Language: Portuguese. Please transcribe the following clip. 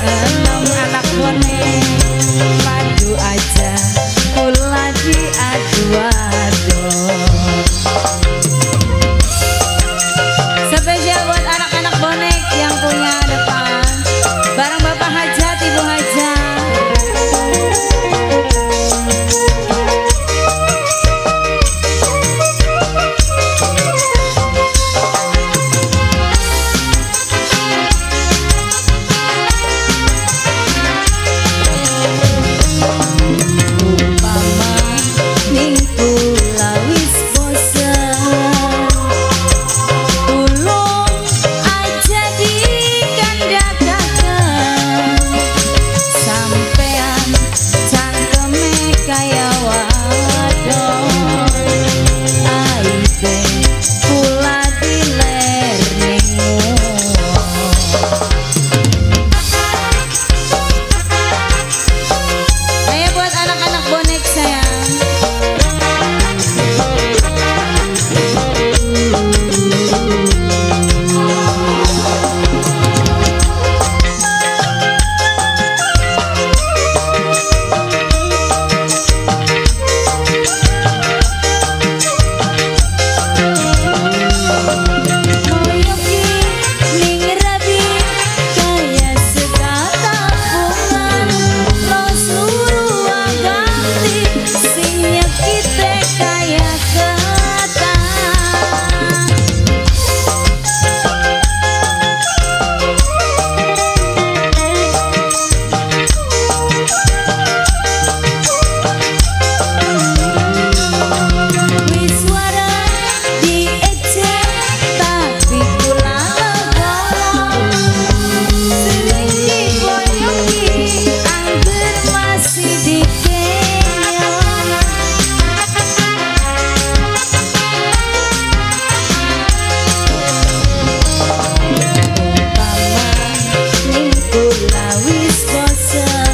and distorção